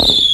you.